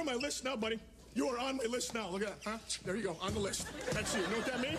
On my list now, buddy. You are on my list now. Look at that, huh? There you go, on the list. That's you. You know what that means?